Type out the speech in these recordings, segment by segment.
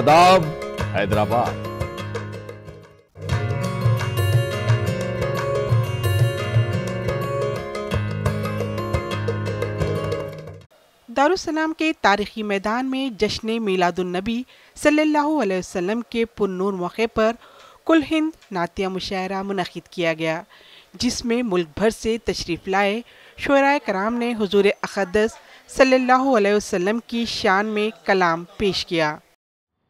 आदाब, हैदराबाद। दारुसलाम के तारीखी मैदान में जश्न मीलादुलनबी सल्लल्लाहु अलैहि वसल्लम के पुन्नूर मौके पर कुल हिंद नातिया मुशायरा मुनद किया गया, जिसमें मुल्क भर से तशरीफ़ लाए शुरा कराम ने हुजूर अक़दस सल्लल्लाहु अलैहि वसल्लम की शान में कलाम पेश किया।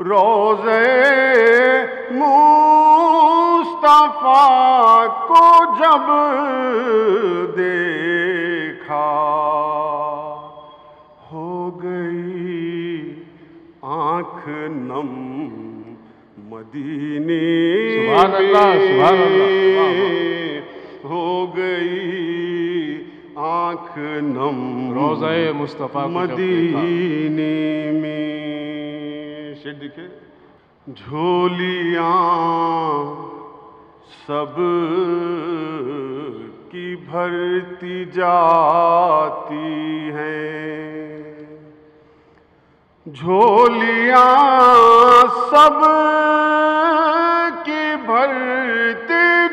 रोजे मुस्तफा को जब देखा हो गई आंख नम मदीने सुभान अल्लाह, सुभान अल्लाह, में हो गई आँख नम रोज़े मुस्तफ़ा मदीने में। शेर दिखे झोलियाँ सब की भरती जाती हैं। झोलियाँ सब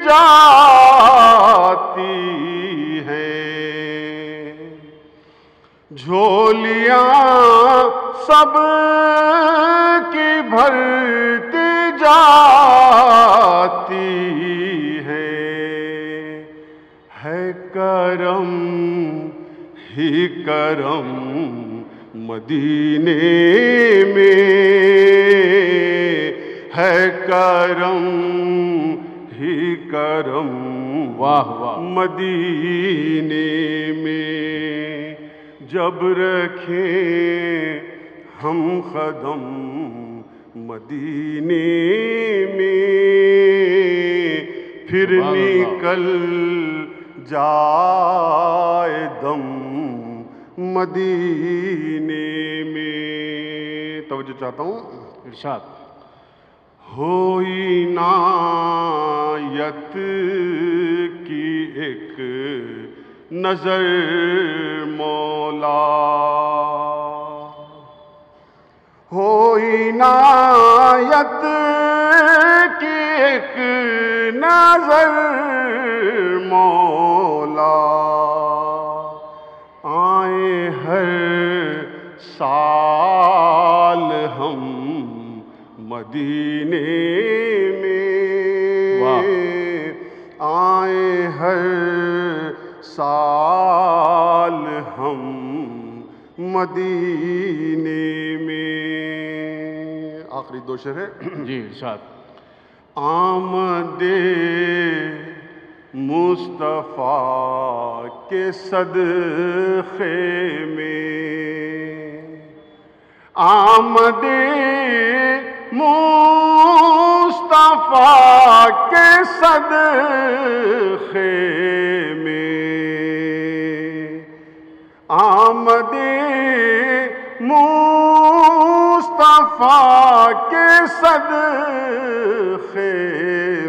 जाती हैं। झोलियाँ सब की भरती जाती हैं। है करम, ही करम मदीने में। है करम करम वाह वाह। मदीने में जब रखें हम कदम मदीने में फिर। निकल जाए दम मदीने में। तवज्जो चाहता हूँ। इरशाद। होई नायत की एक नज़र मौला। होई नायत की एक नज़र मौला। आए हर साल हम मदीने हम मदीने में। आखिरी दो शेर है। जी इरशाद। आमदे मुस्तफ़ा के सदक़े में। आमदे मुस्तफ़ा के सदक़े के सदक़े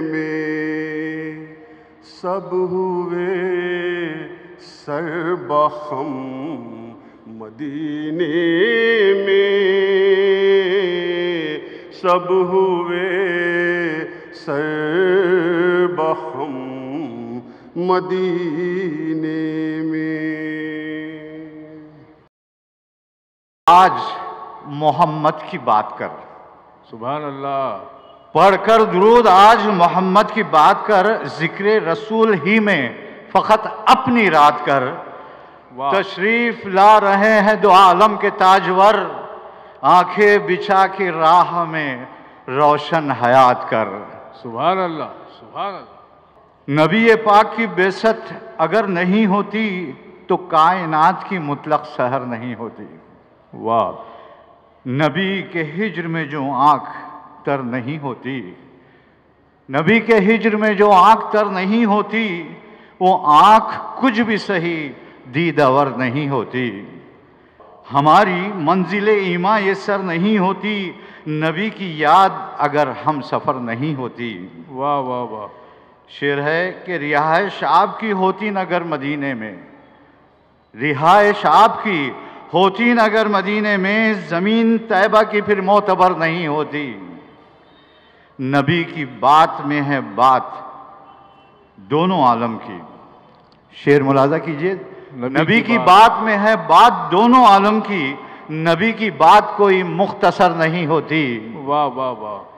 में सब हुए सरबखम मदीने में सब हुए सरबखम मदीने में। आज मोहम्मद की बात कर सुबह अल्लाह पढ़कर दुरूद आज मोहम्मद की बात कर ज़िक्र रसूल ही में फ़कत अपनी रात कर। तशरीफ़ ला रहे हैं दो आलम के ताजवर आँखें बिछा के राह में रोशन हयात कर। सुबह अल्लाह सुबह नबी पाक की बेसत अगर नहीं होती तो कायनात की मुतलक सहर नहीं होती। वाह। नबी के हिज्र में जो आँख तर नहीं होती नबी के हिज्र में जो आँख तर नहीं होती वो आँख कुछ भी सही दीदावर नहीं होती। हमारी मंजिल ईमा ये सर नहीं होती नबी की याद अगर हम सफ़र नहीं होती। वाह वाह वाह। शेर है कि रिहाइश आपकी होती नगर मदीने में। रिहाइश आपकी होती नगर मदीने में ज़मीन तैबा की फिर मोतबर नहीं होती। नबी की बात में है बात दोनों आलम की। शेर मुलाजा कीजिए नबी नबी की की बात- बात में है बात दोनों आलम की। नबी की बात कोई मुख्तसर नहीं होती। वाह वाह वाह।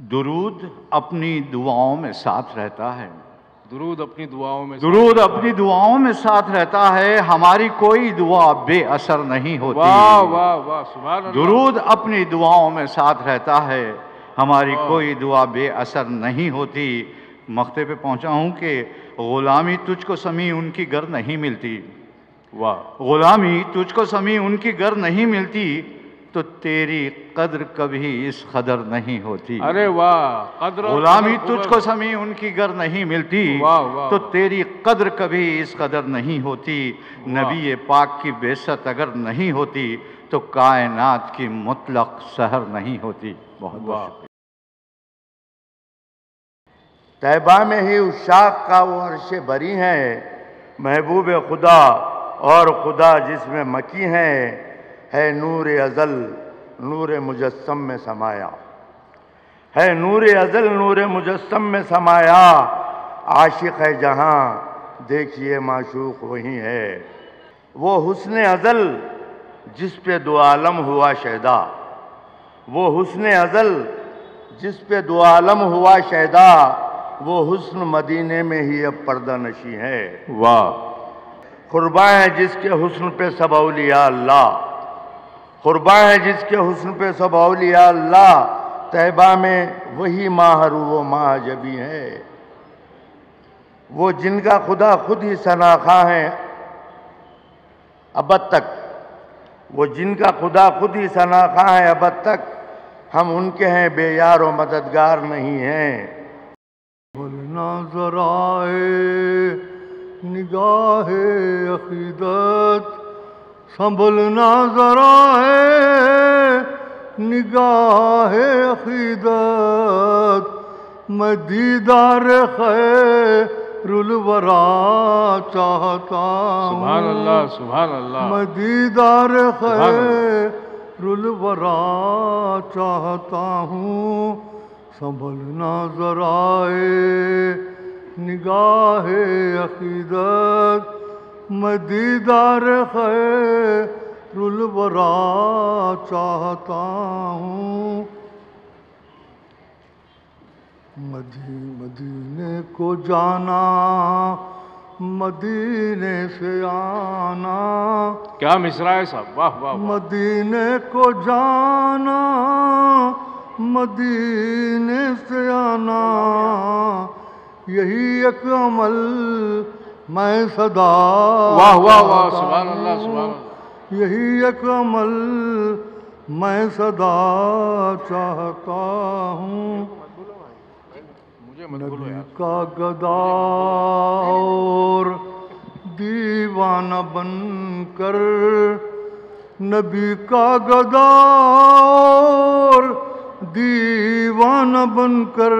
दुरूद अपनी दुआओं में साथ रहता है। दुरूद अपनी दुआओं में दुरूद अपनी दुआओं में साथ रहता है हमारी कोई दुआ बेअसर नहीं होती। वाह वाह वाह अल्लाह। दुरूद अपनी दुआओं में साथ रहता है हमारी कोई दुआ बेअसर नहीं होती। मख्ते पे पहुँचा हूँ कि गुलामी तुझको समी उनकी गर नहीं मिलती। वाह। गुलामी तुझको समी उनकी गर नहीं मिलती। तो तेरी कद्र कभी इस कदर नहीं होती। अरे वाह कदर गुलामी तुझको समी उनकी गर नहीं मिलती। वाह, वाह। तो तेरी कद्र कभी इस कदर नहीं होती। नबी पाक की बेसत अगर नहीं होती तो कायनात की मुतलक सहर नहीं होती। बहुत। बहुत तैबा में ही उस शाख का वो अर्श बरी है। महबूब खुदा और खुदा जिसमें मकी है। है नूर अज़ल नूर मुजस्म में समाया। है नूर अज़ल नूर मुजस्म में समाया। आशिक है जहाँ देखिए माशूक वही है। वो हुस्न अज़ल जिस पे दो आलम हुआ शैदा वो हुस्न अज़ल जिस पे दो आलम हुआ शैदा वो हुस्न मदीने में ही अब पर्दा नशी है। वाह। कुर्बा है जिसके हुस्न पे सब अलिया अल्लाह। कुर्बा है जिसके हुस्न पे सब अलिया अल्लाह। तैबा में वही माहरू, वो माह जबी है। वो जिनका खुदा खुद ही सनाखा है, अब तक। वो जिनका खुदा खुद ही सनाखा है, अब तक। हम उनके हैं, बेयार व मददगार नहीं हैं। बोलना जराए निगाह अकीदत। संभलना जरा है निगाह अकीदत। मैं दीदार खैरुल वरा चाहता सुभान हूँ। अल्लाह सुभान अल्लाह मैं दीदार सुभान खैरुल वरा चाहता हूँ। संभलना ज़रा है निगाह अकीदत। मैं दीदार खैरुल वरा चाहता हूँ। मदी मदीने को जाना मदीने से आना। क्या मिश्रा है साहब? वाह वाह। मदीने को जाना मदीने से आना। यही एक अमल मैं सदा वाह वाह वाह सुभान अल्लाह सुभान अल्लाह यही एक अमल मैं सदा चाहता हूँ। नबी का गदा और दीवाना बनकर नबी का गदा और दीवाना बनकर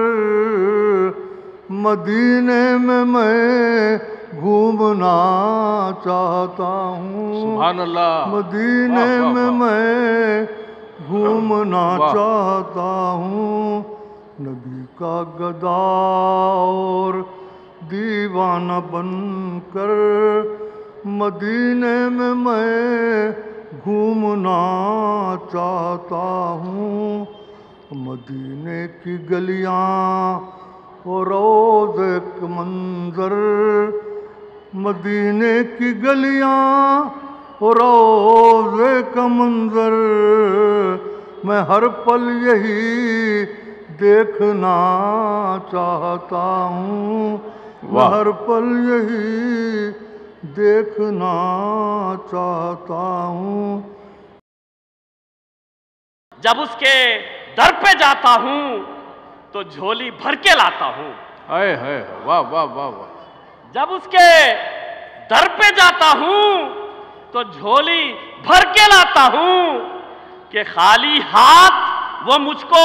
मदीने में मैं घूमना चाहता हूँ। मदीने में मैं घूमना चाहता हूँ। नबी का गदा और दीवाना बनकर मदीने में मैं घूमना चाहता हूँ। मदीने की गलियाँ और रोज एक मंजर मदीने की गलियाँ और रोज़े का मंजर। मैं हर पल यही देखना चाहता हूँ। हर पल यही देखना चाहता हूँ। जब उसके दर पे जाता हूँ तो झोली भर के लाता हूँ। हाय हाय। वाह वाह वाह वाह। जब उसके दर पे जाता हूँ तो झोली भर के लाता हूँ कि खाली हाथ वो मुझको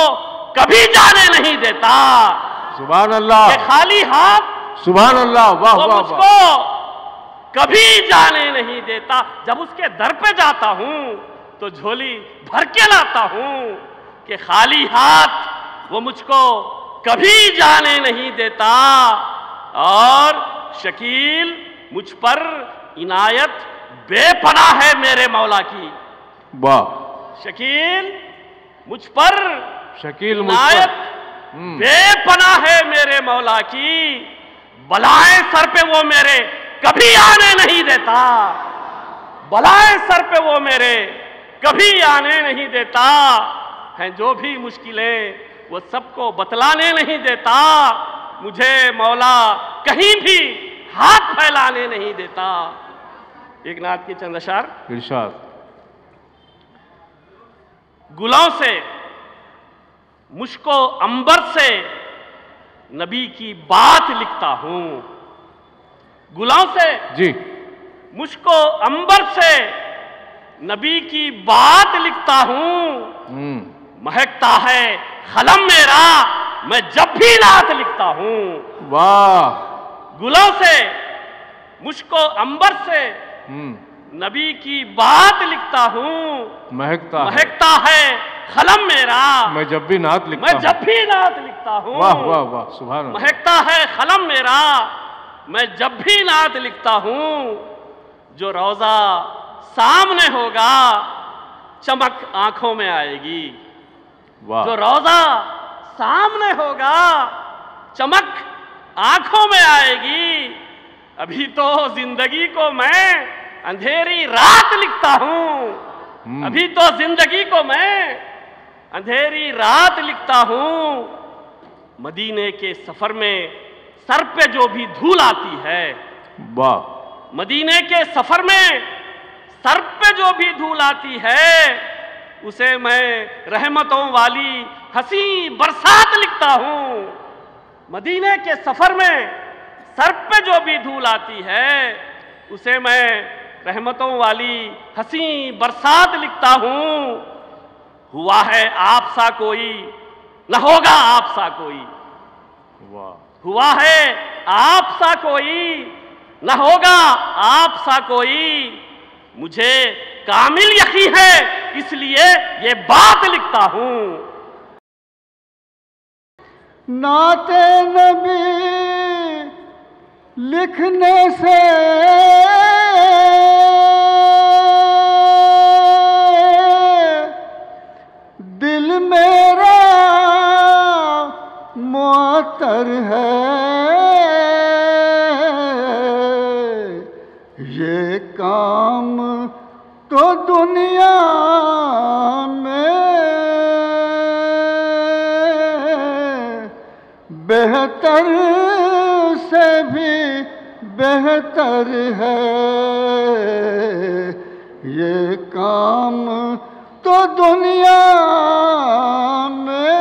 कभी जाने नहीं देता। सुबह अल्लाह खाली हाथ सुबह अल्लाह वाह वाह। मुझको कभी जाने नहीं देता। जब उसके दर पे जाता हूँ तो झोली भर के लाता हूँ कि खाली हाथ वो मुझको कभी जाने नहीं देता। और शकील मुझ पर इनायत बेपना है मेरे मौला की। वाह। शकील मुझ पर शकील इनायत हम्म, बेपना है मेरे मौला की। बलाएँ सर पे वो मेरे कभी आने नहीं देता। बलाए सर पे वो मेरे कभी आने नहीं देता। हैं जो भी मुश्किलें वो सबको बतलाने नहीं देता। मुझे मौला कहीं भी हाथ फैलाने नहीं देता। एक नाथ की चंद अशार इरशाद। गुलों से मुझको अंबर से नबी की बात लिखता हूँ। गुलों से जी। मुझको अंबर से नबी की बात लिखता हूँ। हम्म। महकता है खलम मेरा मैं जब भी नात लिखता हूँ। वाह। गुलों से मुझको अंबर से हम्म। नबी की बात लिखता हूँ। महकता महकता है कलम मेरा। मैं जब भी नात लिखता मैं जब भी नात लिखता हूँ। वाह वाह वाह सुभान अल्लाह। महकता है खलम मेरा। मैं जब भी नात लिखता हूँ जो रोजा सामने होगा चमक आँखों में आएगी। वाह। जो रोजा सामने होगा चमक आँखों में आएगी। अभी तो ज़िंदगी को मैं अंधेरी रात लिखता हूँ। हम्म, अभी तो ज़िंदगी को मैं अंधेरी रात लिखता हूँ। मदीने के सफ़र में सर पे जो भी धूल आती है वाह। मदीने के सफ़र में सर पे जो भी धूल आती है उसे मैं रहमतों वाली हँसी बरसात लिखता हूँ। मदीने के सफ़र में सर पे जो भी धूल आती है उसे मैं रहमतों वाली हसी बरसात लिखता हूँ। हुआ है आप सा कोई न होगा आप सा कोई। हुआ। है आप सा कोई न होगा आप सा कोई। मुझे कामिल यकीन है इसलिए ये बात लिखता हूँ। नाते नबी लिखने से दिल मेरा मुअत्तर है। ये काम तो दुनिया में बेहतर से भी बेहतर है। ये काम तो दुनिया में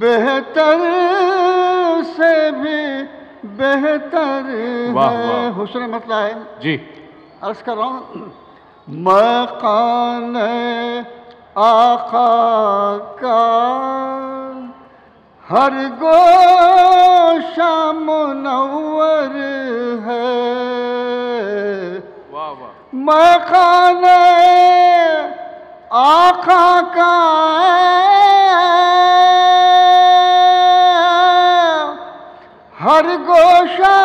बेहतर से भी बेहतर है। हुस्न मतलब है। जी। अर्ज़ कर रहा हूँ। मकान आका का हर गोशा मुनवर है। वाह मकान का हर गोशा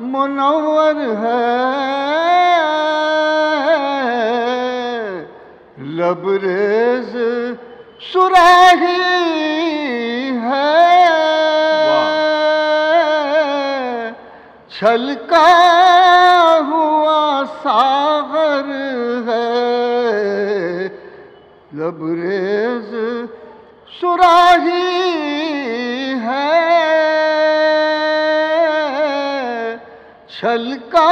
मुनवर है। लबरेज सुराही है। छलका हुआ सागर है। लबरेज सुराही है। छलका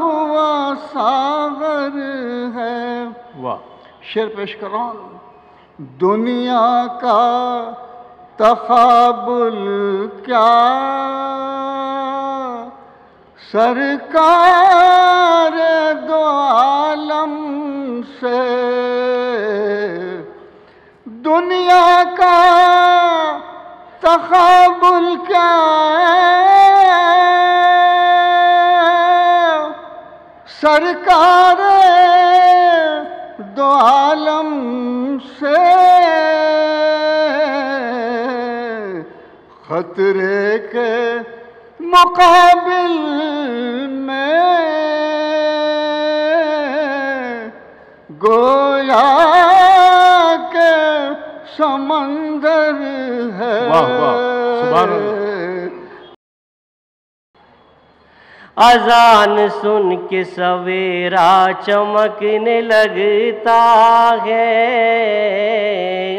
हुआ सागर शेर पेश कर रहा हूँ। दुनिया का तकाबुल क्या? सरकार दो आलम से दुनिया का तकाबुल क्या सरकार दो आलम से खतरे के मुकाबिल में गोया के समंदर है। वाह, वाह, अल्लाह। अजान सुन के सवेरा चमकने लगता है।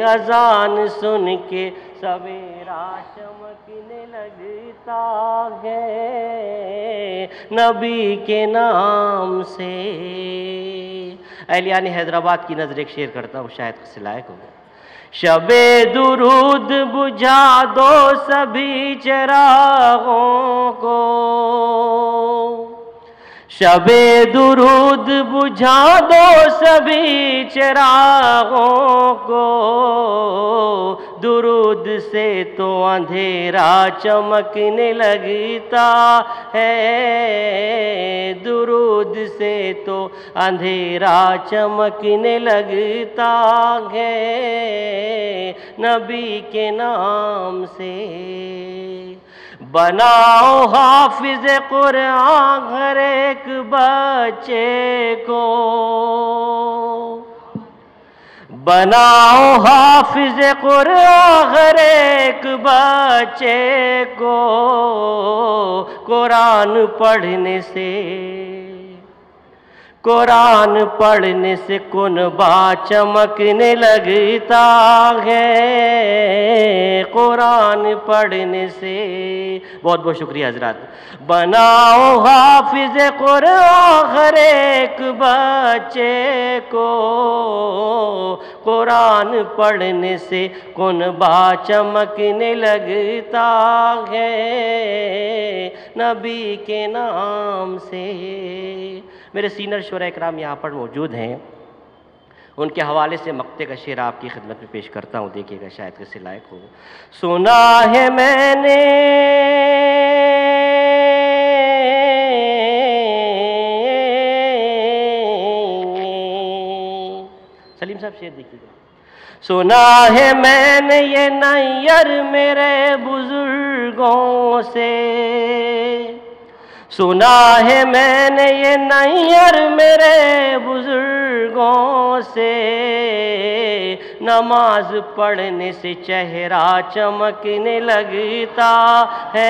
अजान सुन के सवेरा चमकने लगता है। नबी के नाम से। एलिया ने हैदराबाद की नज़र एक शेर करता हूँ, शायद किसी लायक हो शबे दुरूद बुझा दो सभी चरागों को। शबे दुरूद बुझा दो सभी चरागों को। दुरूद से तो अंधेरा चमकने लगता है। दुरूद से तो अंधेरा चमकने लगता है। नबी के नाम से बनाओ हाफिज कुरान हर एक बच्चे को। बनाओ हाफिज कुरान हर एक बच्चे को, कुरान पढ़ने से कुरान पढ़ने से कुनबा चमकने लगता है। कुरान पढ़ने से। बहुत बहुत शुक्रिया हजरात। बनाओ हाफिज हर एक बच्चे को। कुरान पढ़ने से कुनबा चमकने लगता है। नबी के नाम से। मेरे सीनियर शुरा कराम यहाँ पर मौजूद हैं। उनके हवाले से मक्ते का शेर आपकी खिदमत में पेश करता हूँ। देखिएगा, शायद किसी लायक हो। सुना है मैंने सलीम साहब, शेर देखिएगा। सुना है मैंने ये नैयर मेरे बुज़ुर्गों से। सुना है मैंने ये नैयर मेरे बुज़ुर्गों से। नमाज़ पढ़ने से चेहरा चमकने लगता है।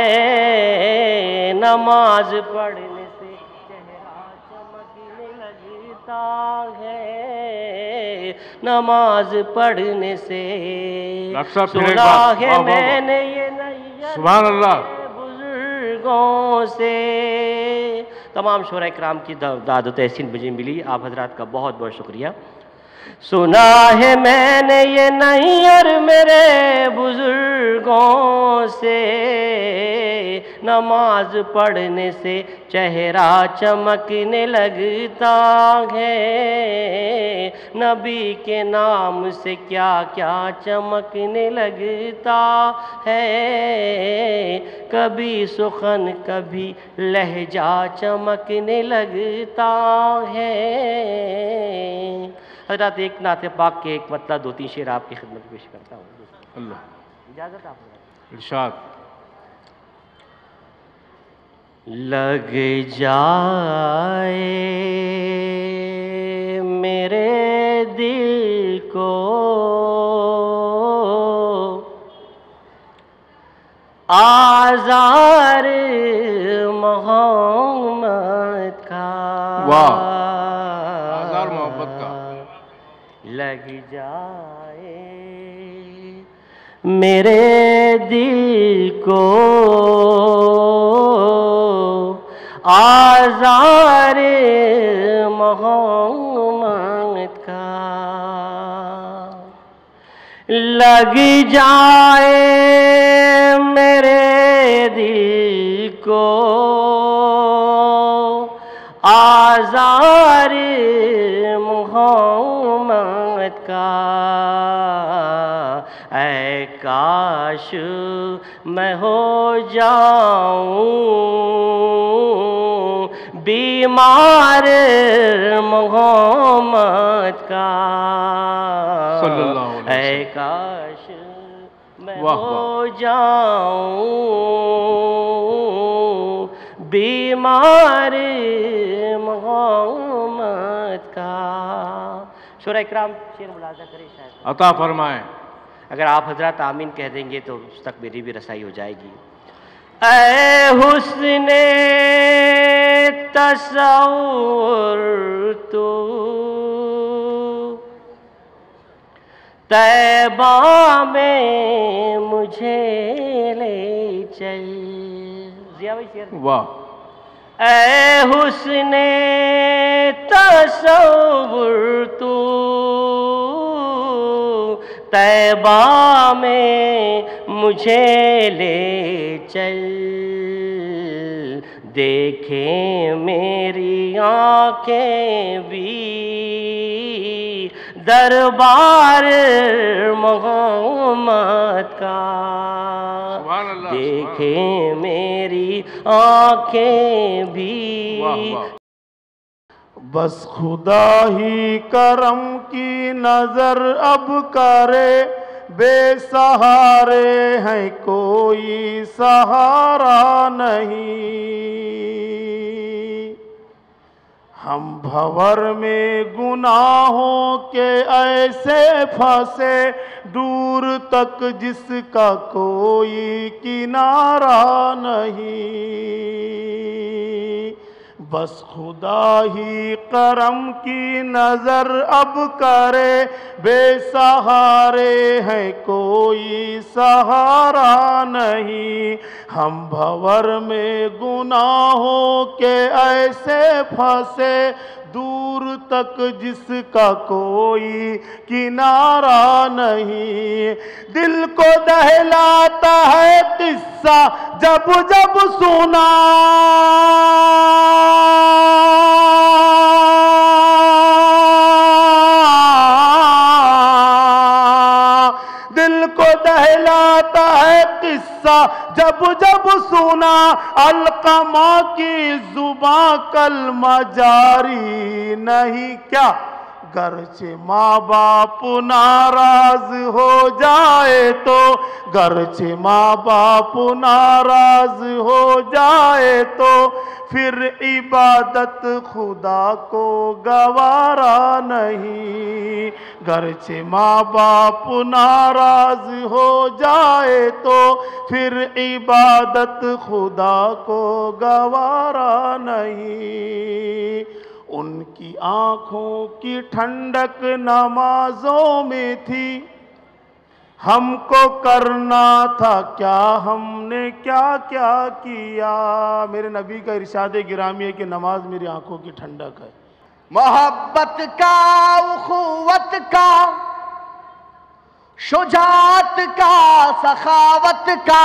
नमाज़ पढ़ने से चेहरा चमकने लगता है। नमाज़ पढ़ने से सुना है। मैंने ये नैयत सुभान अल्लाह। बुज़ुर्गों से। तमाम शोरा कराम की दाद तहसीन मुझे मिली। आप हजरात का बहुत बहुत शुक्रिया। सुना है मैंने ये नहीं और मेरे बुज़ुर्गों से। नमाज़ पढ़ने से चेहरा चमकने लगता है। नबी के नाम से क्या क्या चमकने लगता है। कभी सुखन, कभी लहजा चमकने लगता है। हज़रत एक नाते पाक के एक मतलब दो तीन शेर आपकी खिदमत पेश करता हूँ। अल्लाह। इजाज़त आप। इरशाद। लग जाए मेरे दिल को आजार लग जाए। मेरे दिल को आजार मोहम्मद का लग जाए मेरे दिल को आजार मोहम्मद का। ऐ काश मैं हो जाऊँ बीमार मोहम्मद का। ऐ काश मैं हो जाऊँ बीमार शुरा इकराम शेर मुलाजा करें शायद। अता फरमाए। अगर आप हज़रत आमीन कह देंगे तो उस तक मेरी भी रसाई हो जाएगी। ऐ हुस्ने तस्वुर तू तैबा में मुझे ले चल। जिया भाई शेर। वाह। ऐ हुस्ने तस्वुर तू, तैबा में मुझे ले चल। देखें मेरी आँखें भी, दरबार मोहम्मद का। देखें मेरी आँखें भी। बस खुदा ही करम की नज़र अब करे बेसहारे हैं कोई सहारा नहीं। हम भवर में गुनाहों के ऐसे फंसे दूर तक जिसका कोई किनारा नहीं। बस खुदा ही करम की नज़र अब करे, बेसहारे हैं कोई सहारा नहीं। हम भवर में गुनाहों के ऐसे फंसे दूर तक जिसका कोई किनारा नहीं। दिल को दहलाता है किस्सा जब जब सुना। किस्सा जब जब सुना अलकमा की जुबा कल मजारी नहीं क्या गरचे माँ बाप नाराज़ हो जाए तो गरचे माँ बाप नाराज़ हो जाए तो फिर इबादत खुदा को गवारा नहीं। गरचे माँ बाप नाराज़ हो जाए तो फिर इबादत खुदा को गवारा नहीं। उनकी आँखों की ठंडक नमाजों में थी। हमको करना था क्या? हमने क्या क्या किया? मेरे नबी का इरशाद गिरामी है कि नमाज़ मेरी आँखों की ठंडक है। मोहब्बत का, उखुवत का, शुजात का, सखावत का,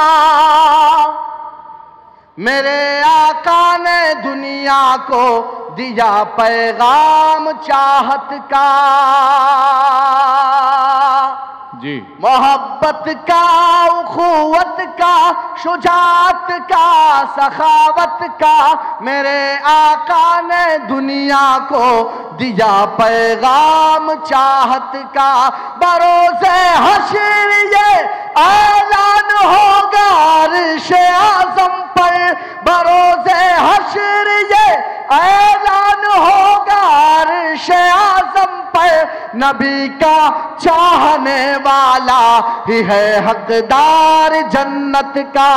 मेरे आका ने दुनिया को दिया पैगाम चाहत का। जी। मोहब्बत का उखुवत का शुजात का सखावत का मेरे आका ने दुनिया को दिया पैगाम चाहत का। बरोसे हशर ये ऐलान होगा अर्श आज़म पर। बरोसे हशर ये ऐलान होगा अर्श आज़म पर। नबी का चाहने वाला ही है हकदार जन्नत का।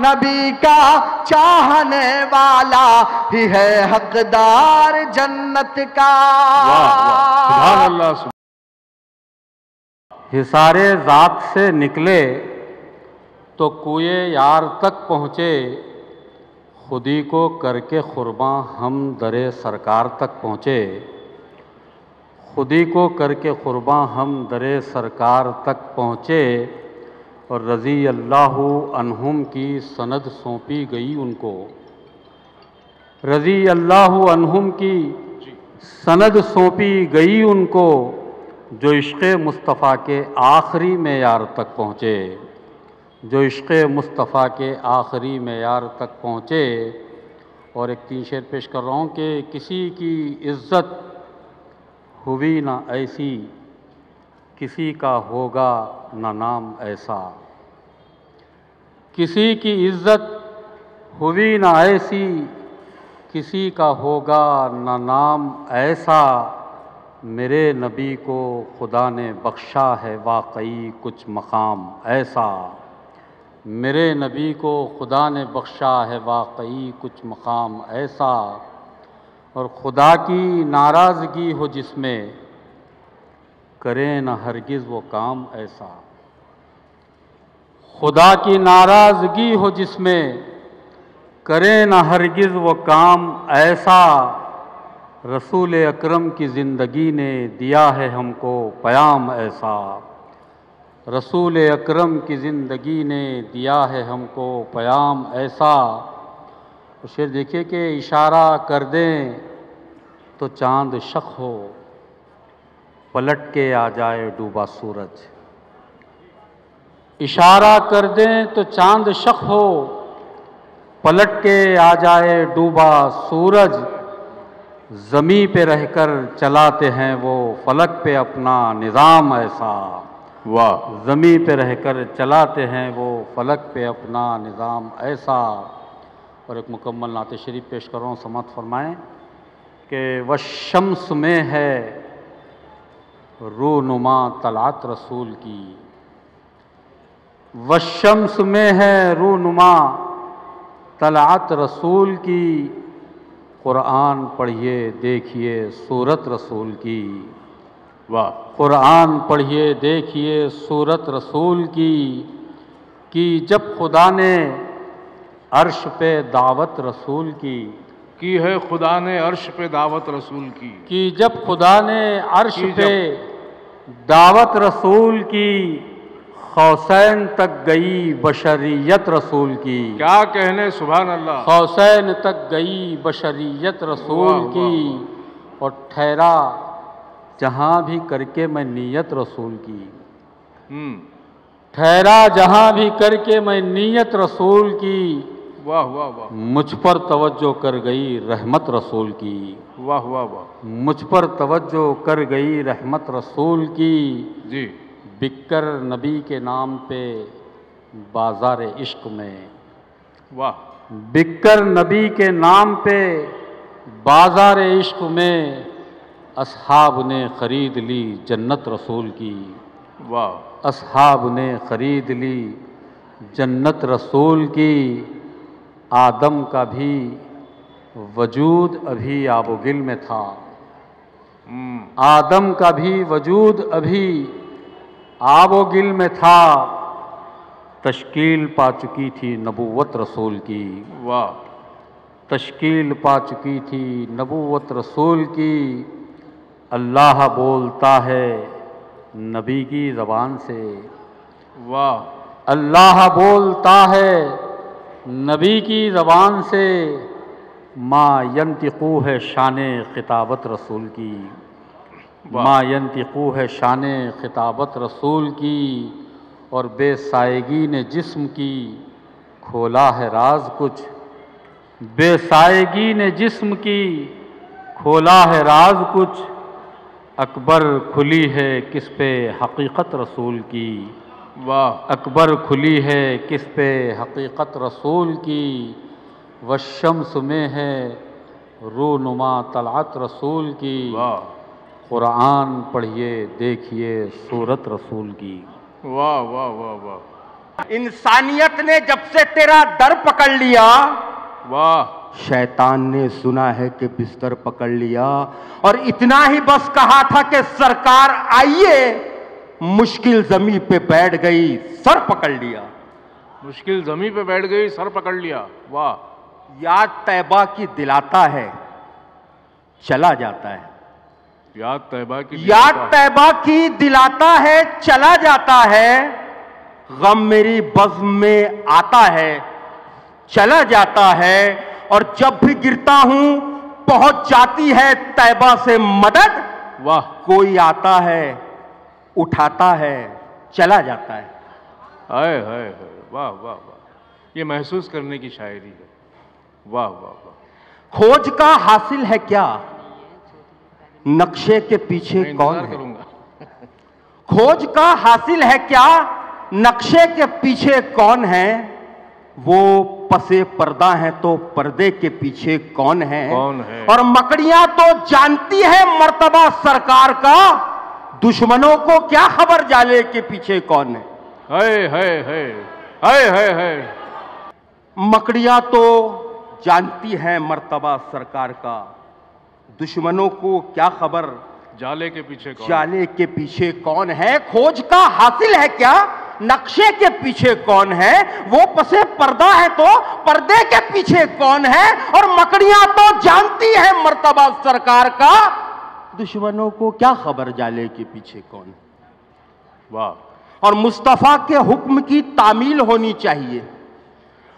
नबी का चाहने वाला ही है हकदार जन्नत का। सुभान अल्लाह सुभान हिसारे ज़ात से निकले तो कुए यार तक पहुँचे। खुदी को करके खुरबा हम दरे सरकार तक पहुँचे। खुदी को करके खुरबा हम दरे सरकार तक पहुँचे और रज़ी अल्लाह अनहुम की सनद सौंपी गई उनको। रज़ी अल्लाह अनहुम की सनद सौंपी गई उनको जो इश्क़ मुस्तफ़ा के आखिरी मैार तक पहुँचे। जो इश्क़ मुस्तफ़ा के आखिरी मैार तक पहुँचे। और एक तीन शेर पेश कर रहा हूँ कि किसी की इज़्ज़त हुई ना ऐसी, किसी का होगा ना नाम ऐसा। किसी की इज़्ज़त हुई ना ऐसी, किसी का होगा ना नाम ऐसा। मेरे नबी को खुदा ने बख्शा है वाकई कुछ मकाम ऐसा। मेरे नबी को खुदा ने बख्शा है वाकई कुछ मकाम ऐसा। और खुदा की नाराज़गी हो जिसमें करें न हरगिज़ वो काम ऐसा। खुदा की नाराज़गी हो जिसमें करें न हरगिज़ वो काम ऐसा। रसूल अकरम की ज़िंदगी ने दिया है हमको प्याम ऐसा। रसूल अकरम की ज़िंदगी ने दिया है हमको प्याम ऐसा। शेर देखिए कि इशारा कर दें तो चाँद शक हो, पलट के आ जाए डूबा सूरज। इशारा कर दें तो चाँद शक हो, पलट के आ जाए डूबा सूरज। ज़मी पे रहकर चलाते हैं वो, फलक पे अपना निज़ाम ऐसा। वाह ज़मी पे रहकर चलाते हैं वो फलक पे अपना निज़ाम ऐसा। और एक मुकम्मल नात शरीफ पेश कर रहा हूँ समात फरमाएँ कि वह शम्स में है रूनुमा तलात रसूल की। वह शम्स में है रूनुमा तलात रसूल की। क़ुरान पढ़िए, देखिए, सूरत रसूल की। वाह। क़ुरान पढ़िए देखिए सूरत रसूल की कि जब खुदा ने अर्श पे दावत रसूल की की है खुदा ने अर्श पे दावत रसूल की? कि जब खुदा ने अर्श पे दावत रसूल की हौसैन तक गई बशरियत रसूल की। क्या कहने? सुबह अल्लाह हौसैन तक गई बशरियत रसूल की और ठहरा जहाँ भी करके मैं नीयत रसूल की। हम्म। ठहरा जहाँ भी करके मैं नीयत रसूल की। वाह वाह वाह। मुझ पर तवज्जो कर गई रहमत रसूल की। वाह वाह वाह। मुझ पर तवज्जो कर गई रहमत रसूल की। जी। बिक्कर नबी के नाम पे बाज़ार इश्क में। वाह। बिक्कर नबी के नाम पे बाज़ार इश्क में। असहाब ने ख़रीद ली जन्नत रसूल की। वाह। असहाब ने ख़रीद ली जन्नत रसूल की। आदम का भी वजूद अभी आबोगिल में था। हम्म, आदम का भी वजूद अभी आबोगिल में था। तश्कील पा चुकी थी नबूवत रसूल की। वाह। तश्कील पा चुकी थी नबूवत रसूल की। अल्लाह बोलता है नबी की ज़बान से। वाह। अल्लाह बोलता है नबी की ज़बान से माँ यंतिकू है शान खिताबत रसूल की। माँ यंतिकू है शान खिताबत रसूल की और बेसायगी ने जिस्म की खोला है राज कुछ। बेसायगी ने जिस्म की खोला है राज कुछ। अकबर खुली है किस पे हकीकत रसूल की? वाह। अकबर खुली है किस पे हकीकत रसूल की? वशम्स में है रूनुमा तलात रसूल की। वाह। कुरान पढ़िए देखिए सूरत रसूल की। वाह वाह वाह वाह। इंसानियत ने जब से तेरा दर पकड़ लिया वाह। शैतान ने सुना है कि बिस्तर पकड़ लिया और इतना ही बस कहा था कि सरकार आइए मुश्किल जमी पे बैठ गई सर पकड़ लिया। मुश्किल जमी पे बैठ गई सर पकड़ लिया। वाह। याद तैबा की दिलाता है चला जाता है। याद तैबा की याद तैबा की दिलाता है चला जाता है। गम मेरी बज में आता है चला जाता है। और जब भी गिरता हूँ पहुँच जाती है तैबा से मदद। वाह कोई आता है उठाता है चला जाता है। हाय हाय हाय वाह वाह वाह। ये महसूस करने की शायरी है। वाह वाह वाह। खोज का हासिल है क्या? नक्शे के पीछे कौन है? खोज का हासिल है क्या? नक्शे के पीछे कौन है? वो पसे पर्दा है तो पर्दे के पीछे कौन है? कौन है? और मकड़ियाँ तो जानती है मर्तबा सरकार का दुश्मनों को क्या खबर जाले के पीछे कौन है? हाय हाय हाय हाय हाय हाय मकड़ियाँ तो जानती है मर्तबा सरकार का दुश्मनों को क्या खबर जाले के पीछे कौन जाले के पीछे कौन है? खोज का हासिल है क्या? नक्शे के पीछे कौन है? वो पसे पर्दा है तो पर्दे के पीछे कौन है? और मकड़ियाँ तो जानती है मर्तबा सरकार का। दुश्मनों को क्या खबर जाले के पीछे कौन? वाह। और मुस्तफ़ा के हुक्म की तामील होनी चाहिए।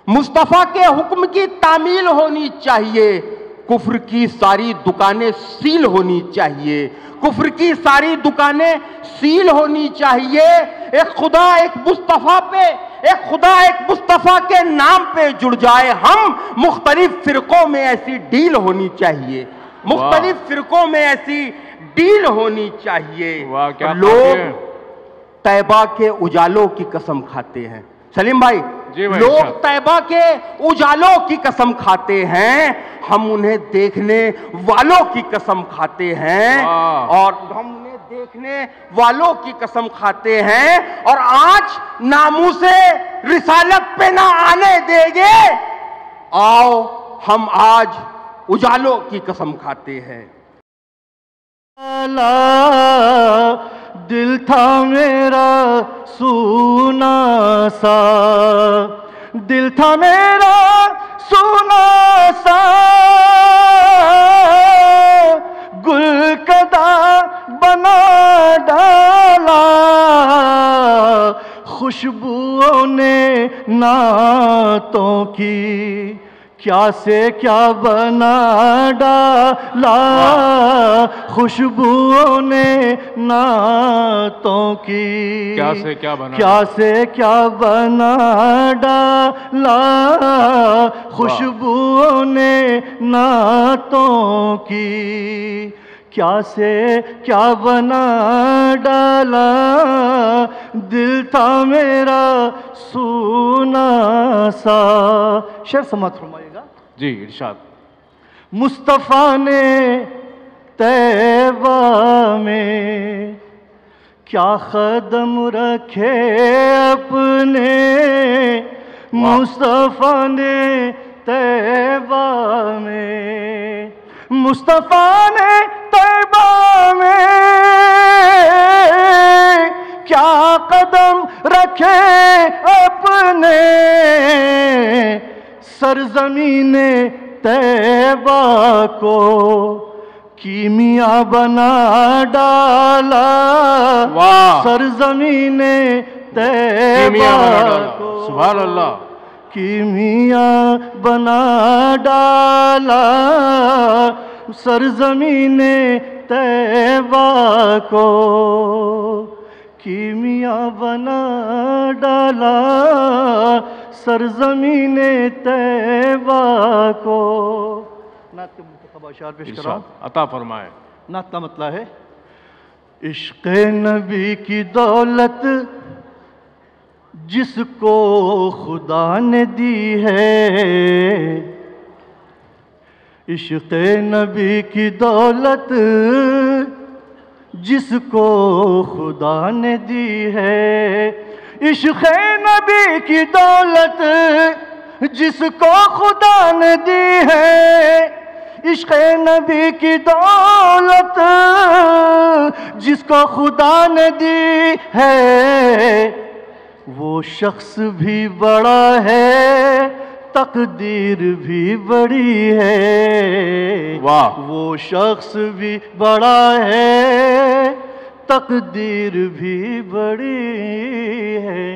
मुस्तफ़ा के हुक्म की तामील होनी चाहिए। कुफ्र की सारी दुकानें सील होनी चाहिए। कुफ्र की सारी दुकानें सील होनी चाहिए। एक खुदा एक मुस्तफ़ा पे एक खुदा एक मुस्तफ़ा के नाम पे जुड़ जाए। हम मुख्तलिफ़ फिरकों में ऐसी डील होनी चाहिए। मुख्तलिफ़ फिरकों में ऐसी डील होनी चाहिए। लोग तैबा के उजालों की कसम खाते हैं। सलीम भाई लोग। तैबा के उजालों की कसम खाते हैं हम उन्हें देखने वालों की कसम खाते हैं और हम उन्हें देखने वालों की कसम खाते हैं और आज नामू से रिसालत पे ना आने देंगे। आओ हम आज उजालों की कसम खाते हैं। दिल था मेरा सूना सा दिल था मेरा सूना सा गुल कदा बना डाला। खुशबुओं ने नातों की क्या से क्या बना डाला खुशबुओं ने नातों की। क्या से क्या बना क्या से क्या बना डाला खुशबुओं ने नातों की। क्या से क्या बना डाला? दिल था मेरा सूना सा। शेर समात फरमाइएगा। जी इरशाद। मुस्तफ़ा ने तैबा में क्या कदम रखे अपने? मुस्तफ़ा ने तैबा में मुस्तफ़ा ने तैबा में क्या कदम रखे अपने? सरजमीन तैबा को कीमिया बना डाला। वाह। सरजमीन तैबा को। सुभान अल्लाह कीमिया बना डाला सरजमीन तैबा को कीमिया बना डाला सरजमीन तैबा को। नात के मुंतखब पेश कराऊं अता फरमाए। नात का मतलब है इश्क नबी की दौलत जिसको खुदा ने दी है। इश्क नबी की दौलत जिसको खुदा ने दी है। इश्क नबी की दौलत जिसको खुदा ने दी है। इश्क नबी की दौलत जिसको खुदा ने दी है। वो शख्स भी बड़ा है तकदीर भी बड़ी है। वाह। वो शख्स भी बड़ा है तकदीर भी बड़ी है।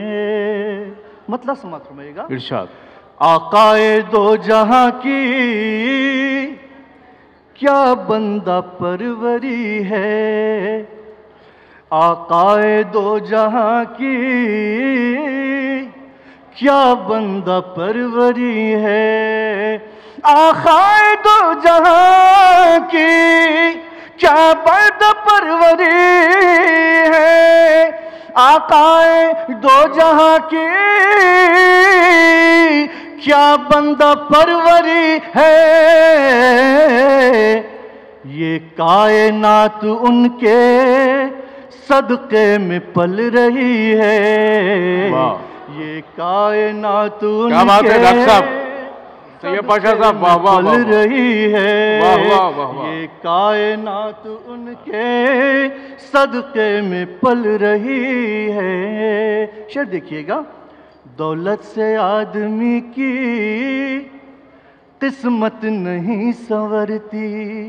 मतलब समाप्त फरमाइएगा इरशाद। आकाए दो जहाँ की क्या बंदा परवरी है? आकाए दो जहाँ की, क्या बंदा परवरी है? आकाए दो जहाँ की, क्या बंदा परवरी है? आकाए दो जहाँ की, क्या बंदा परवरी है? ये कायनात उनके सदके में पल रही है। ये कायनात क्या बात है डॉक्टर साहब? सैयद पाशा साहब वाह वाह पल वाह। रही है। वाह, वाह, वाह, वाह। ये कायनात उनके सदके में पल रही है। शेर देखिएगा। दौलत से आदमी की किस्मत नहीं संवरती।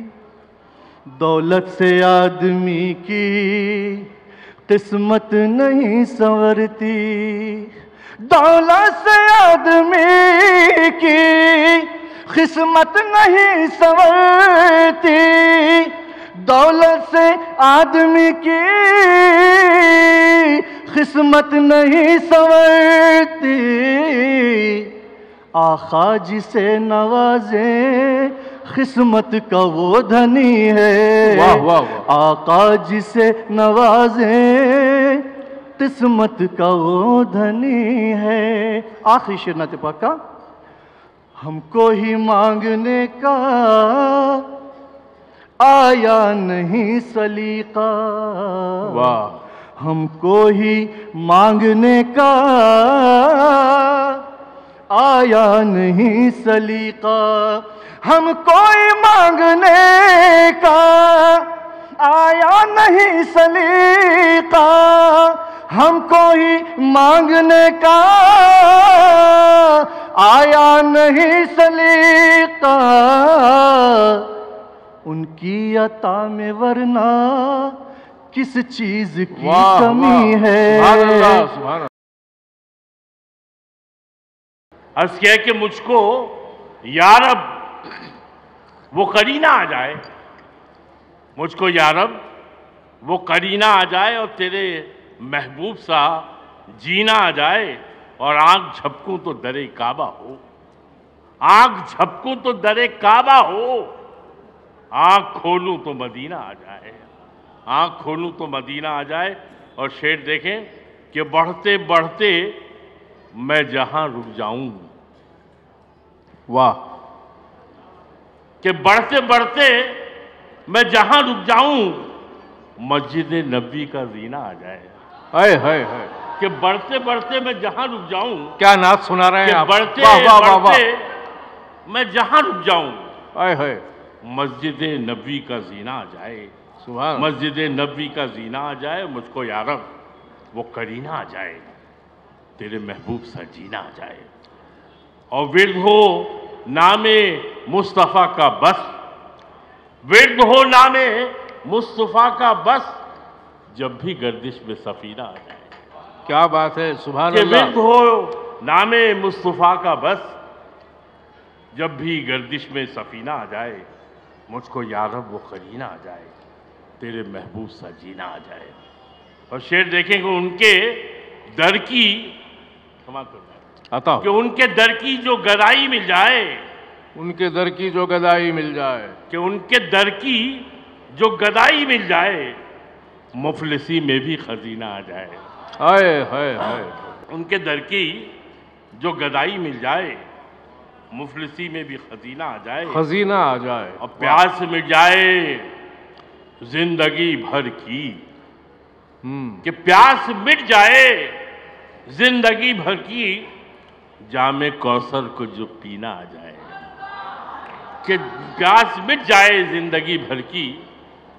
दौलत से आदमी की किस्मत नहीं संवरती। दौलत से आदमी की किस्मत नहीं संवरती। दौलत से आदमी की किस्मत नहीं संवरती। आखा जिसे नवाजे किस्मत का वो धनी है। वाह, वाह, वाह। आका जिसे नवाजे किस्मत का वो धनी है। आखिरी शेर नाते पाक का। हमको ही मांगने का आया नहीं सलीका। वाह। हमको ही मांगने का आया नहीं सलीका। हमको कोई मांगने का आया नहीं सलीका हम कोई मांगने का आया नहीं सलीका उनकी अता में वरना किस चीज़ की कमी। है। अर्ज़ किया कि मुझको यारब वो करीना आ जाए। मुझको यारब वो करीना आ जाए और तेरे महबूब सा जीना आ जाए और आँख झपकूं तो दरे काबा हो। आँख झपकूं तो दरे काबा हो। आँख खोलूं तो मदीना आ जाए। आँख खोलूं तो मदीना आ जाए और शेर देखें कि बढ़ते बढ़ते मैं जहाँ रुक जाऊँ। वाह। कि बढ़ते बढ़ते मैं जहाँ रुक जाऊँ मस्जिद नबी का जीना आ जाए। हाय हाय हाय। कि बढ़ते बढ़ते मैं जहाँ रुक जाऊँ क्या नाच सुना रहे हैं आप? बढ़ते वाह वाह वाह बढ़ते मैं जहाँ रुक जाऊँ हाय हाय। मस्जिद नबी का जीना आ जाए। मस्जिद नबी का जीना आ जाए मुझको यारब वो करीना आ जाए। तेरे महबूब सा जीना आ जाए। और विरद हो नामे मुस्तफ़ा का बस। विरद हो नामे मुस्तफ़ा का बस जब भी गर्दिश में सफीना आ जाए। क्या बात है सुभान कि हो नामे मुस्तफ़ा का बस जब भी गर्दिश में सफीना आ जाए मुझको यारब वो करीना आ जाए तेरे महबूब सा जीना आ जाए। और शेर देखेंगे उनके दर की क्षमा करना कि उनके दर की जो गदाई मिल जाए उनके दर की जो गदाई मिल जाए। कि उनके दर की जो गदाई मिल जाए मुफलसी में भी खजीना आ जाए। हाय हाय हाय। उनके दर की जो गदाई मिल जाए मुफलसी में भी खजीना आ जाए। खजीना आ जाए। और प्यास मिट जाए ज़िंदगी भर की। हम्म। कि प्यास मिट जाए ज़िंदगी भर की जामे कौसर को जो पीना आ जाए। कि प्यास मिट जाए ज़िंदगी भर की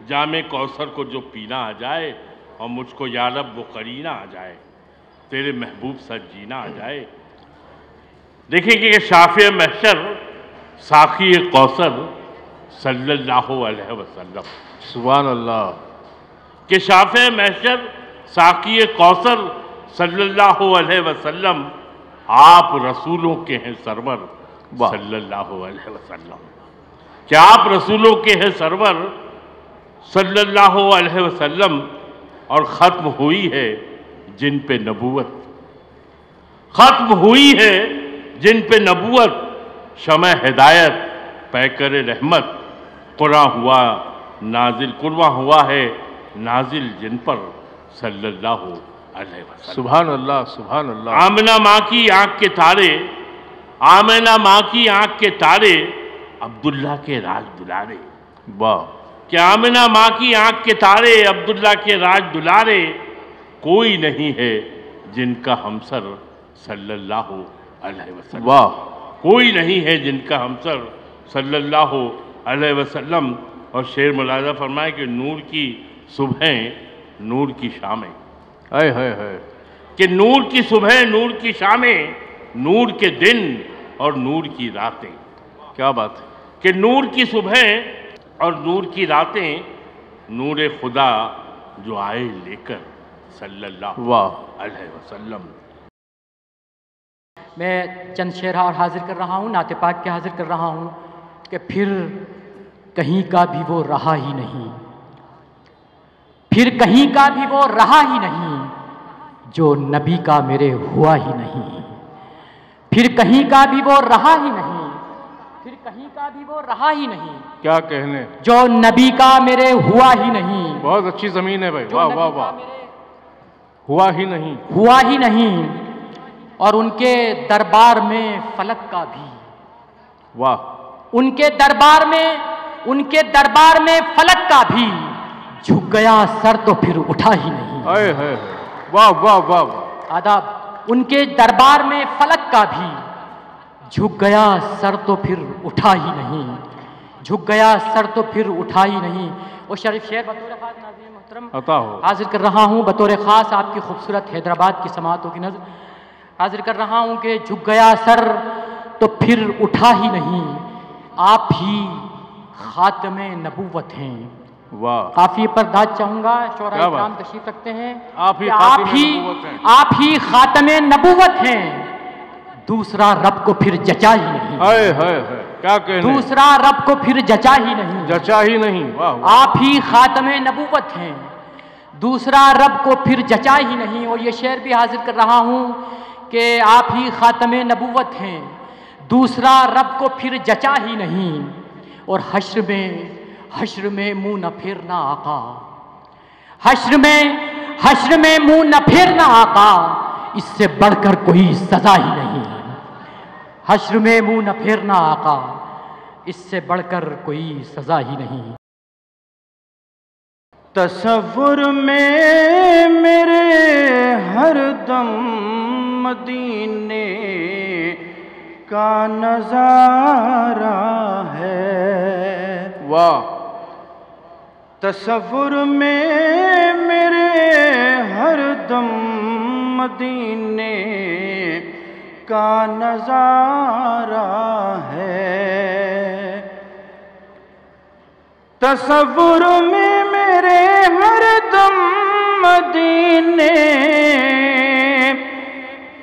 जामे कौसर को जो पीना आ जाए और मुझको यारब वो करीना आ जाए तेरे महबूब सा जीना आ जाए। देखिए कि शाफ़ महशर साखी कौसर सल्लल्लाहु अलैहि वसल्लम। सुभान अल्लाह कि शाफ महशर साकी कौसर सल्लल्लाहु अलैहि वसल्लम आप रसूलों के हैं सरवर। सल्लल्लाहु अलैहि वसल्लम। क्या आप रसूलों के हैं सरवर? सल्लल्लाहु अलैहि वसल्लम और ख़त्म हुई है जिन पे नबूवत। ख़त्म हुई है जिन पे नबूवत। शम हिदायत पैकर रहमत। कुरा हुआ नाजिल कुरवा हुआ है नाजिल जिन पर। सल्लल्लाहु अलैहि वसल्लम। सुभान अल्लाह सुभान अल्लाह आमना माँ की आँख के तारे आमना माँ की आँख के तारे अब्दुल्ला के राज दुलारे। वाह। क्या आमना माँ की आँख के तारे अब्दुल्ला के राज दुलारे? कोई नहीं है जिनका हमसर सल्लल्लाहु अलैहि वसल्लम। वाह। कोई नहीं है जिनका हमसर सल्लल्लाहु अलैहि वसल्लम। और शेर मुलाजा फरमाए कि नूर की सुबह नूर की शामें। हाय हाय हाय। कि नूर की सुबह नूर की शामें नूर के दिन और नूर की रातें। क्या बात है? कि नूर की सुबह और नूर की रातें नूर खुदा जो आए लेकर सल्लल्लाहु अलैहि वसल्लम। मैं चंद शेर और हाजिर कर रहा हूँ नाते पाक के हाजिर कर रहा हूँ कि फिर कहीं का भी वो रहा ही नहीं। फिर कहीं का भी वो रहा ही नहीं जो नबी का मेरे हुआ ही नहीं। फिर कहीं का भी वो रहा ही नहीं। फिर कहीं का भी वो रहा ही नहीं। क्या कहने? जो नबी का मेरे हुआ ही नहीं। बहुत अच्छी ज़मीन है भाई। वाह वाह वाह। हुआ ही नहीं। हुआ ही नहीं। और उनके दरबार में फलक का भी। वाह। उनके दरबार में उनके दरबार में फलक का भी। झुक गया सर तो फिर उठा ही नहीं। वाह वाह वाह। आदाब। उनके दरबार में फलक का भी। झुक गया सर तो फिर उठा ही नहीं। झुक गया सर तो फिर उठा ही नहीं। वो शरीफ शेर बतौर खास नाज़रीन मोहतरम हाजिर कर रहा हूँ। बतौर ख़ास आपकी खूबसूरत हैदराबाद की समातों की नज़र। हाजिर कर रहा हूँ कि झुक गया सर तो फिर उठा ही नहीं। आप ही ख़ातम नबूवत हैं। वाह। काफ़ी पर दाद चाहूँगा शोरा? इकराम तशरीफ़ रखते हैं। आप ही आप ही आप ही खातम नबूवत हैं। दूसरा रब को फिर जचा ही नहीं। हाय हाय हाय क्या कहने दूसरा रब को फिर जचा ही नहीं। जचा ही नहीं वाह। आप ही खातम नबूवत हैं। दूसरा रब को फिर जचा ही नहीं। और ये शेर भी हाजिर कर रहा हूँ कि आप ही खातम नबूवत हैं। दूसरा रब को फिर जचा ही नहीं। और हश्र में हश्र में मुँह न फेरना आका। हश्र में हश्र में मुँह न फेरना आका। इससे बढ़कर कोई सजा ही नहीं। हश्र में मुँह न फेरना आका। इससे बढ़कर कोई सजा ही नहीं। तसव्वुर में मेरे हर दम मदीने का नज़ारा है। वाह। तसव्वुर में मेरे हर दम मदीने का नज़ारा है। तस्वुर में मेरे हर दम मदीने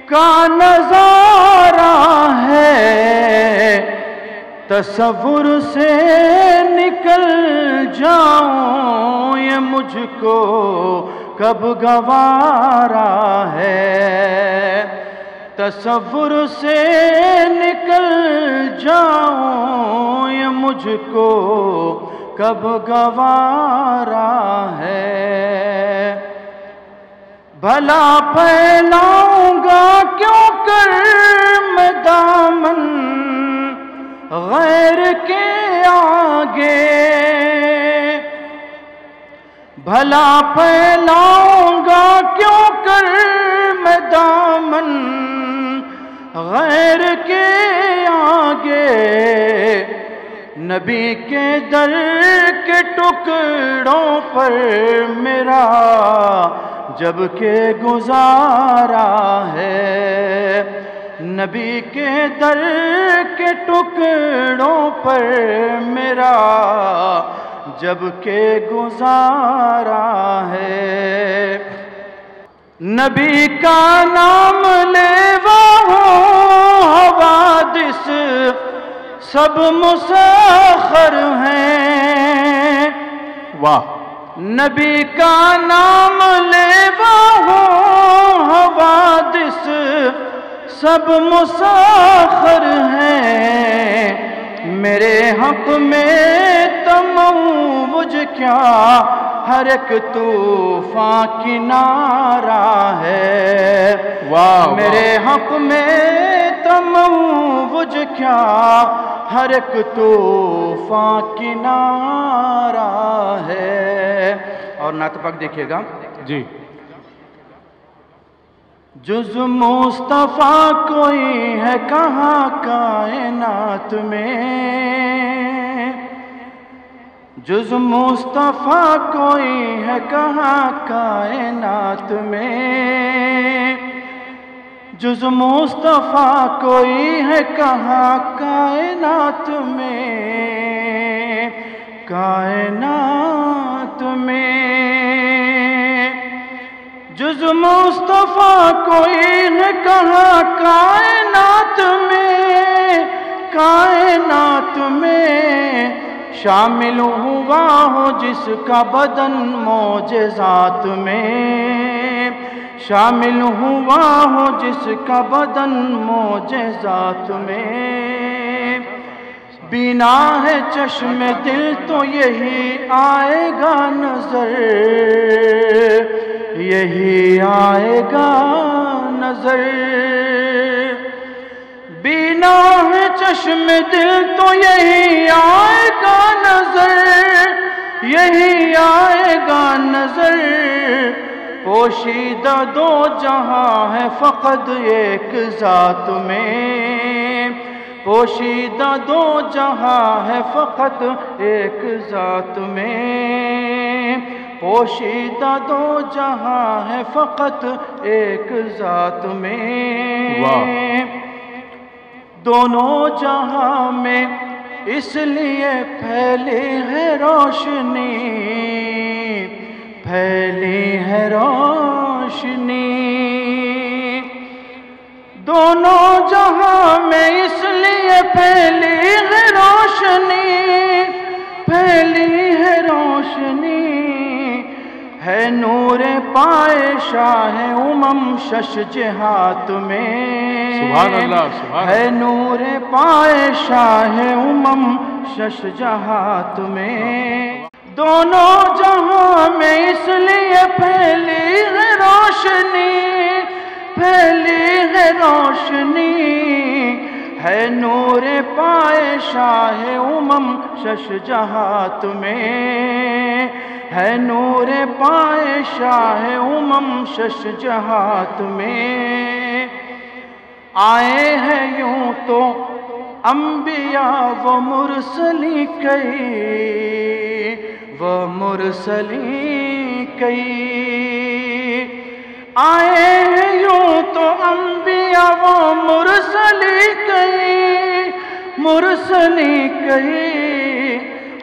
का नज़ारा है। तसव्वुर से निकल जाऊँ, ये मुझको कब गवारा है? तस्वुर से निकल जाऊँ, ये मुझको कब गवारा है? भला फैलाऊँगा क्यों कर मैं दामन? गैर के आगे। भला फैलाऊँगा क्यों कर मैं दामन? गैर के आगे। नबी के दर के टुकड़ों पर मेरा जब के गुजारा है। नबी के दर के टुकड़ों पर मेरा जब के गुजारा है। नबी का नाम लेवा हो हवादिस सब मुसखर हैं। वाह। नबी का नाम लेवा हो हवादिस सब मुसाखर हैं। मेरे हक में तमौज क्या? हर एक तूफ़ान किनारा है। वाह मेरे हक में तमौज क्या? हर एक तूफ़ान किनारा है। और नातपक देखिएगा। जी। जुज मुस्तफ़ा कोई है कहाँ कायनात में? जुज मुस्तफ़ा कोई है कहाँ कायनात में? जुज मुस्तफ़ा कोई है कहाँ कायनात में? कायनात में। जुज मुस्तफ़ा कोई है कहाँ, कायनात में कायनात में शामिल हुआ हो जिसका बदन मोजात में। शामिल हुआ हो जिसका बदन मोजात में। बिना है चश्म दिल तो यही आएगा नज़र। यही आएगा नज़र। बिना है चश्म दिल तो यही आएगा नज़र। यही आएगा नज़र। पोशीदा दो जहाँ है फकत एक जात में। पोशीदा दो जहाँ है फकत एक जात में। पोशीदा दो जहाँ है फकत एक जात में। दोनों जहाँ में इसलिए फैली है रोशनी फैली है रोशनी। दोनों जहाँ में इसलिए फैली है रोशनी फैली है रोशनी। है नूर पाए शाह उमम शश जिहात में। सुभान अल्लाह, सुभान है नूर पाए शाह उमम शश जहात में। दोनों जहाँ में इसलिए फैली है रोशनी फैली है रोशनी। है नूर पाए शाह उमम शश जहात में। है नूर पाए शाह उमम शश जहात में। आए हैं यूँ तो अम्बिया व मुरसली कई, व मुरसली कई। आए हैं यूँ तो अम्बिया वो मुरसली कई मुरसली कई।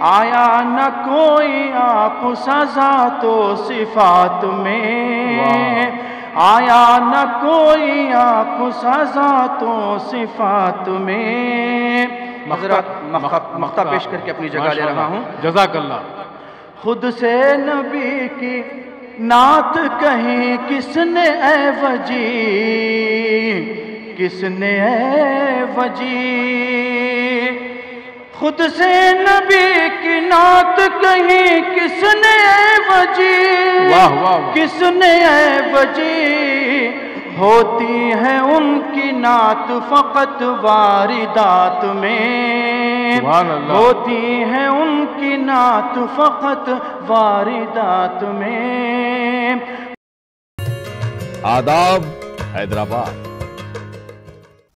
आया न कोई आप सजा तो सिफात में। आया न कोई आप सजा तो सिफात में। मख्ता पेश करके अपनी जगह ले रहा हूँ। जजाकल्ला खुद से नबी की नात कहीं किसने ए वजी? किसने ए वजी? खुद से नबी की नात कहीं किसने वजी? वाह, वाह। किसने वजी? होती है उनकी नात फकत वारिदात में। होती है उनकी नात फकत वारिदात में। आदाब हैदराबाद।